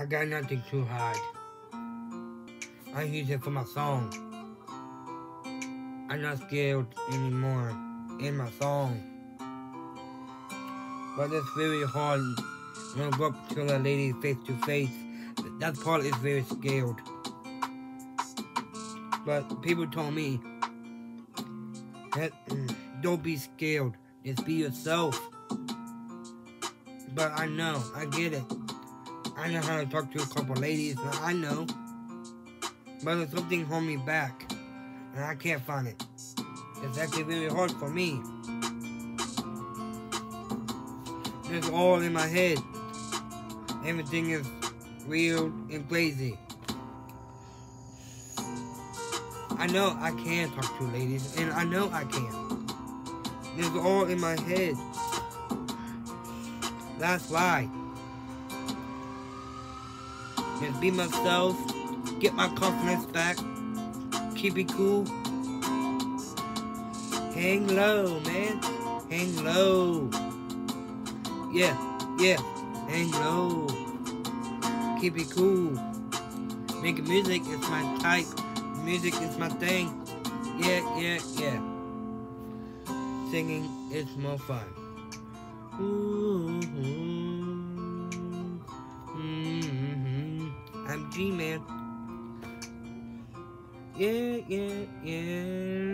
I got nothing to hide. I use it for my song. I'm not scared anymore in my song. But it's very hard when I go up to a lady face to face. That part is very scared. But people told me that mm, don't be scared. Just be yourself. But I know, I get it. I know how to talk to a couple ladies. I know. But there's something holding me back. And I can't find it. It's actually really hard for me. It's all in my head. Everything is weird and crazy. I know I can talk to ladies, and I know I can. It's all in my head. That's why. Just be myself, get my confidence back, keep it cool. Hang low, man. Hang low. Yeah, yeah. Hang low. Keep it cool. Making music is my type. Music is my thing. Yeah, yeah, yeah. Singing is more fun. Ooh, I'm G-Man. Yeah, yeah, yeah.